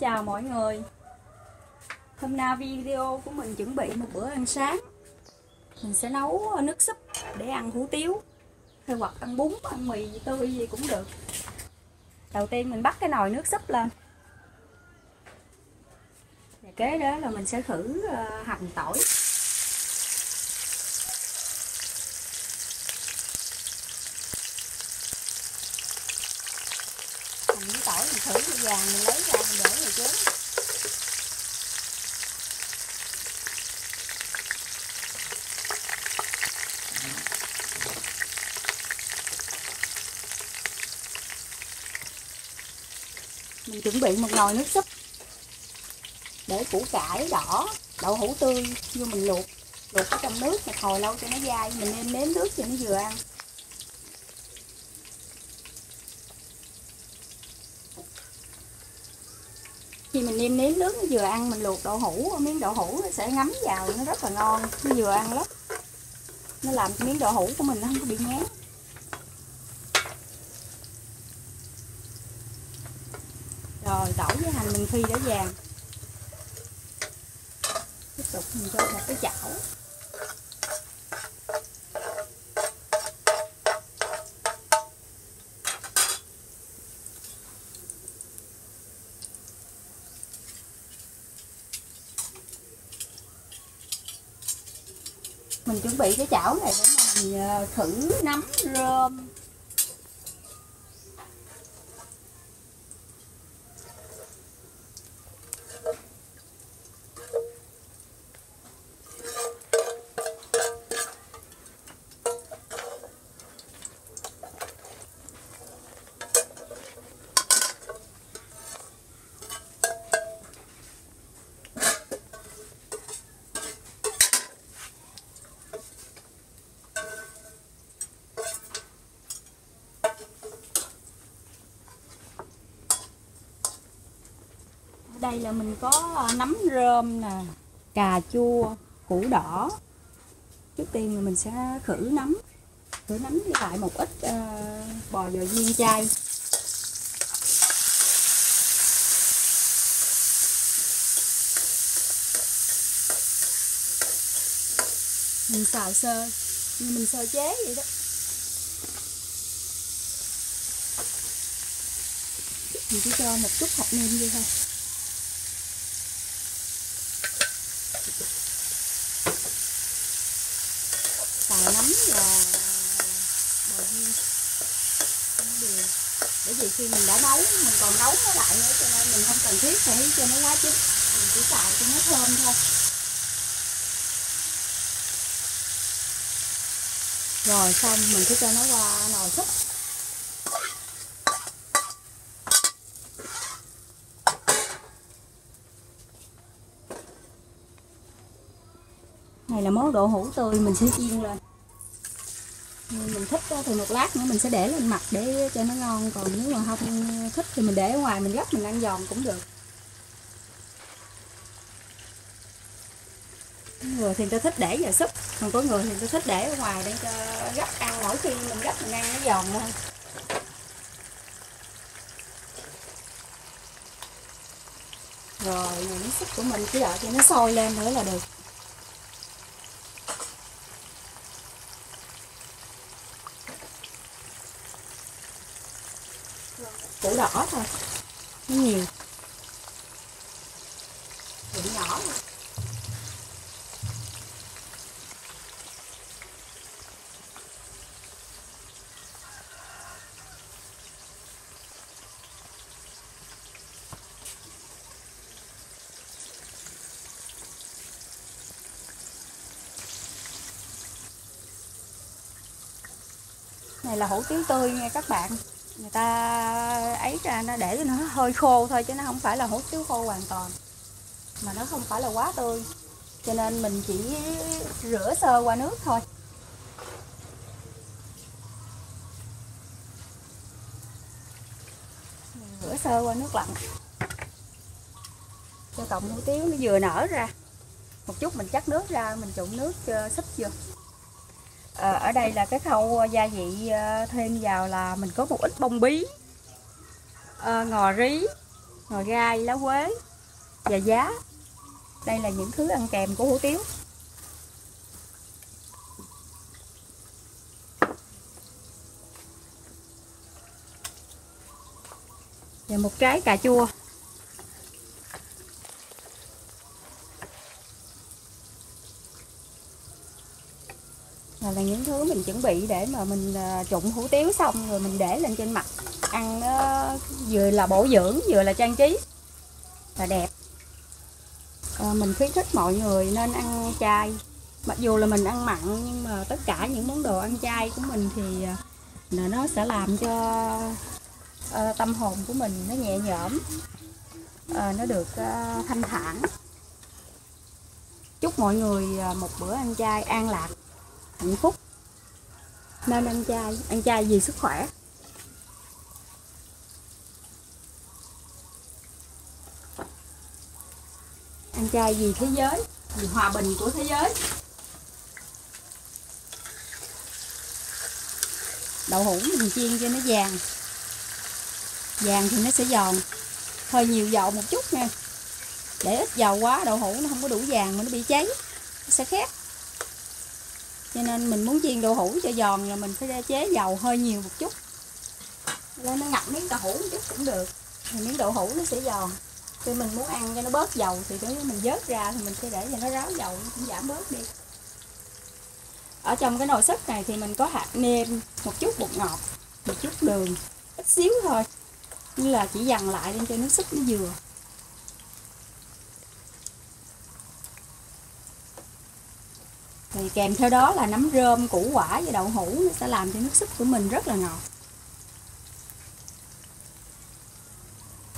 chào mọi người. Hôm nay video của mình chuẩn bị một bữa ăn sáng. Mình sẽ nấu nước súp để ăn hủ tiếu Hay hoặc ăn bún, ăn mì tươi gì cũng được. Đầu tiên mình bắt cái nồi nước súp lên. Và kế đó là mình sẽ thử ờ, hành tỏi Hành với tỏi mình thử cái vàng mình lấy ra mình để vào chén. Mình chuẩn bị một nồi nước súp để củ cải đỏ, đậu hũ tươi vô mình luộc. Luộc ở trong nước một hồi lâu cho nó dai. Mình nêm nếm nước cho nó vừa ăn. Khi mình nêm nếm nước vừa ăn mình luộc đậu hũ, miếng đậu hũ nó sẽ ngấm vào, nó rất là ngon, nó vừa ăn lắm. Nó làm cho miếng đậu hũ của mình nó không có bị ngán. Rồi, tỏi với hành mình phi đã vàng tiếp tục mình cho một cái chảo. Mình chuẩn bị cái chảo này để mình ờ, thử nấm rơm Ở đây là mình có ờ, nấm rơm nè cà chua củ đỏ. Trước tiên là mình sẽ khử nấm khử nấm với lại một ít uh, bò dò viên chay. Mình xào sơ như mình sơ chế vậy đó. Mình chỉ cho một chút hạt nêm vô thôi. Xào nấm và bò viên. Nó đều bởi vì khi mình đã nấu, mình còn nấu nó lại nữa, cho nên mình không cần thiết phải cho nó quá chín. Mình chỉ xào cho nó thơm thôi. Rồi xong, mình cứ cho nó qua nồi súp. Này là món đậu hũ tươi, mình sẽ chiên lên. Mình thích thì một lát nữa mình sẽ để lên mặt để cho nó ngon, còn nếu mà không thích thì mình để ở ngoài, mình gấp mình ăn giòn cũng được. Có người thì người ta thích để vào súp, còn có người thì người ta thích để ở ngoài để cho gấp ăn, mỗi khi mình gấp mình ăn nó giòn hơn rồi nước súp của mình cứ đợi cho nó sôi lên nữa là được củ đỏ thôi nó nhiều đụng nhỏ thôi này là hủ tiếu tươi nha các bạn. Người ta ấy ra nó để cho nó hơi khô thôi chứ nó không phải là hủ tiếu khô hoàn toàn. Mà nó không phải là quá tươi. Cho nên mình chỉ rửa sơ qua nước thôi. Mình rửa sơ qua nước lạnh. Cho cộng hủ tiếu nó vừa nở ra. Một chút mình chắc nước ra, mình trụng nước cho súp vô à, ở đây là cái khâu ờ, gia vị ờ, thêm vào là mình có một ít bông bí à, ngò rí ngò gai lá quế và giá. Đây là những thứ ăn kèm của hủ tiếu. Và một trái cà chua là, là những thứ mình chuẩn bị để mà mình à, trụng hủ tiếu xong rồi mình để lên trên mặt. Ăn nó vừa là bổ dưỡng vừa là trang trí. Là đẹp. À, mình khuyến khích mọi người nên ăn chay. Mặc dù là mình ăn mặn nhưng mà tất cả những món đồ ăn chay của mình thì à, nó sẽ làm cho à, tâm hồn của mình nó nhẹ nhõm à, nó được à, thanh thản. Chúc mọi người à, một bữa ăn chay an lạc hạnh phúc nên ăn chay ăn chay vì sức khỏe. Ăn chay vì thế giới, vì hòa bình của thế giới. Đậu hũ mình chiên cho nó vàng. Vàng thì nó sẽ giòn. Hơi nhiều dầu một chút nha. Để ít dầu quá, đậu hũ nó không có đủ vàng mà nó bị cháy. Nó sẽ khét cho nên mình muốn chiên đậu hũ cho giòn là mình phải ra chế dầu hơi nhiều một chút. Lên nó ngập miếng đậu hũ một chút cũng được. Thì miếng đậu hũ nó sẽ giòn. Khi mình muốn ăn cho nó bớt dầu thì nếu mình vớt ra thì mình sẽ để cho nó ráo dầu nó cũng giảm bớt đi. Ở trong cái nồi súp này thì mình có hạt nêm, một chút bột ngọt, một chút đường, ít xíu thôi. Như là chỉ dằn lại lên cho nước súp nó vừa. Thì kèm theo đó là nấm rơm củ quả và đậu hũ nó sẽ làm cho nước súp của mình rất là ngọt.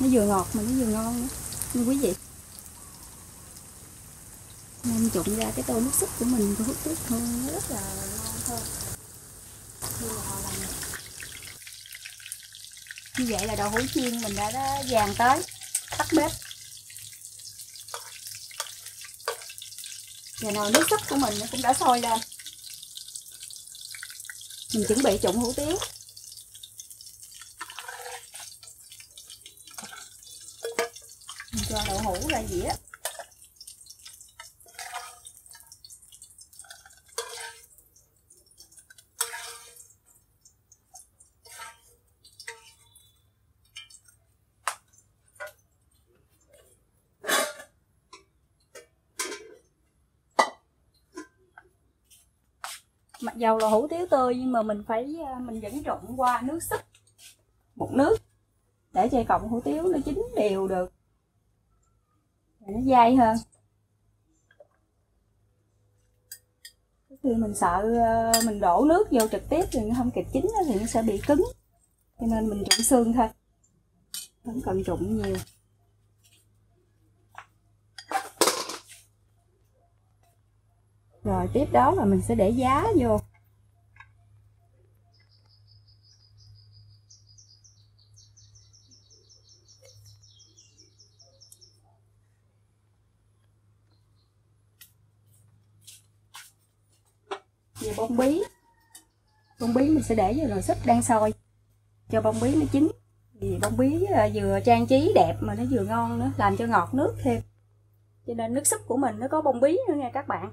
Nó vừa ngọt mà nó vừa ngon nữa. Quý vị. Nên trộn ra cái tô nước súp của mình hút nước hơn rất là ngon hơn. Như vậy là đậu hũ chiên mình đã, đã vàng tới tắt bếp. Và nồi nước súp của mình cũng đã sôi lên. Mình chuẩn bị trụng hủ tiếu. Mình cho đậu hũ ra dĩa. Mặc dầu là hủ tiếu tươi, nhưng mà mình phải à, mình vẫn trộn qua nước súp một nước, để cho cọng hủ tiếu nó chín đều được. Để nó dai hơn. Thì mình sợ à, mình đổ nước vô trực tiếp thì nó không kịp chín thì nó sẽ bị cứng. Cho nên mình trộn xương thôi, không cần trộn nhiều. Rồi tiếp đó là mình sẽ để giá vô. Về bông bí. Bông bí mình sẽ để vào nồi súp đang sôi. Cho bông bí nó chín. Vì bông bí à, vừa trang trí đẹp mà nó vừa ngon nữa, làm cho ngọt nước thêm. Cho nên nước súp của mình nó có bông bí nữa nha các bạn.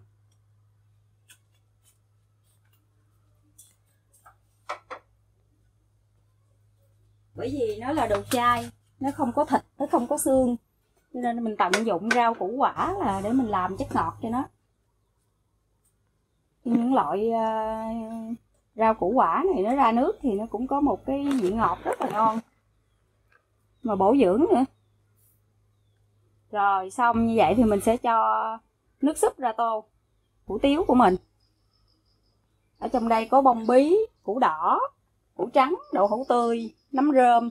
Bởi vì nó là đồ chai nó không có thịt nó không có xương. Nên mình tận dụng rau củ quả là để mình làm chất ngọt cho nó. Những loại uh, rau củ quả này nó ra nước thì nó cũng có một cái vị ngọt rất là ngon. Mà bổ dưỡng nữa. Rồi xong như vậy thì mình sẽ cho nước súp ra tô củ tiếu của mình. Ở trong đây có bông bí củ đỏ củ trắng, đậu hũ tươi, nấm rơm.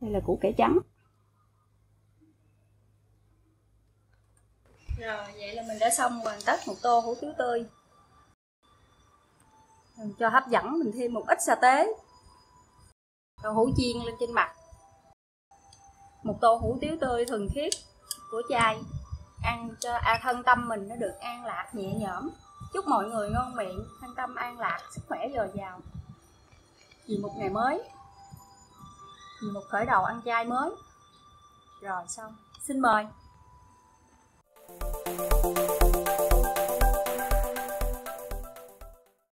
Đây là củ cải trắng. Rồi, vậy là mình đã xong hoàn tất một tô hủ tiếu tươi. Mình cho hấp dẫn, mình thêm một ít sa tế. Đậu hũ chiên lên trên mặt một tô hủ tiếu tươi thuần khiết của chai. Ăn cho à, thân tâm mình nó được an lạc nhẹ nhõm. Chúc mọi người ngon miệng thân tâm an lạc sức khỏe dồi dào. Vì một ngày mới vì một khởi đầu ăn chay mới. Rồi xong. Xin mời.